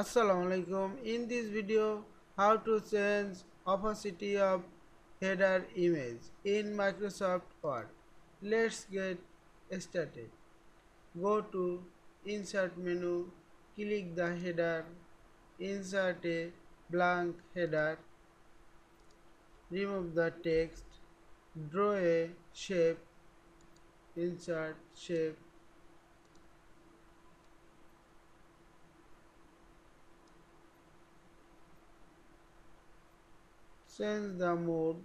Assalamu alaikum in this video how to change opacity of header image in Microsoft Word. Let's get started. Go to insert menu click the header insert a blank header remove the text draw a shape insert shape change the mode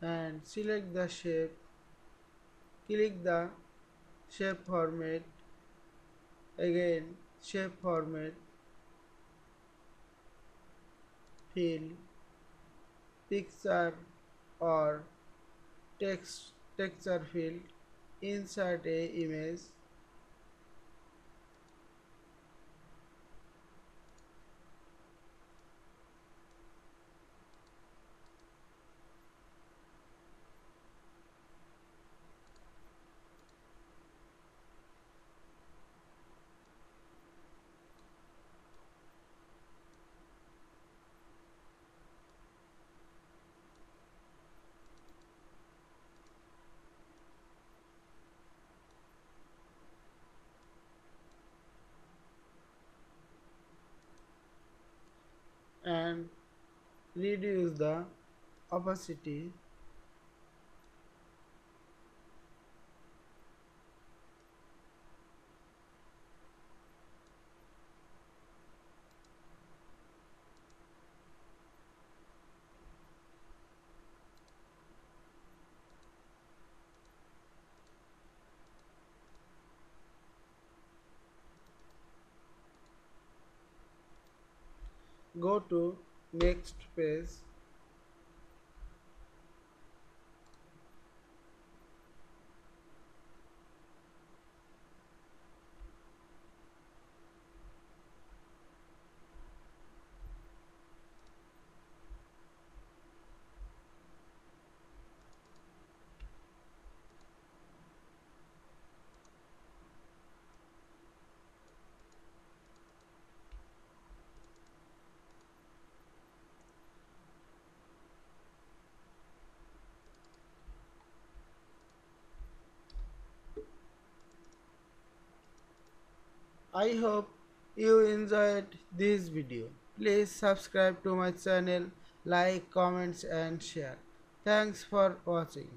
and select the shape. Click the shape format. Again shape format. Fill. Picture or text texture fill insert a image and reduce the opacity go to next page I hope you enjoyed this video. Please subscribe to my channel, like, comments and share. Thanks for watching.